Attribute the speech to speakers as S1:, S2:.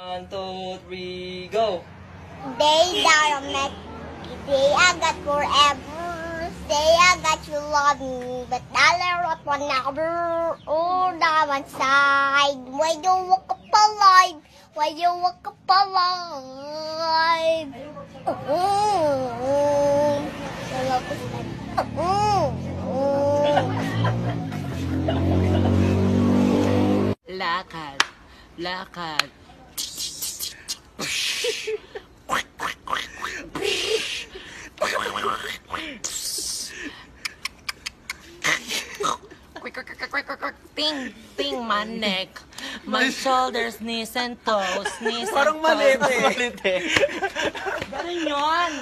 S1: Day that I met Day I got forever Say I got you love me But dollar at one never Oh, that one side Why you walk up alive Why you walk up alive Oh, Wala ko sa Oh,
S2: Lakad. Lakad. Ting, ting, my neck. My shoulders, knees and toes. Knees
S3: Parang
S2: and toes.
S3: malit eh. Malit eh.
S2: Ganun yun.